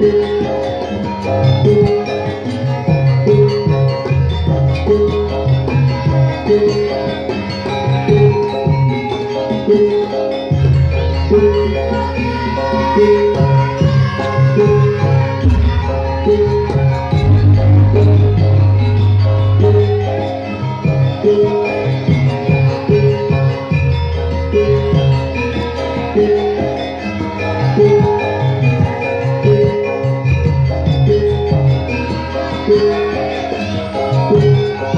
Thank Música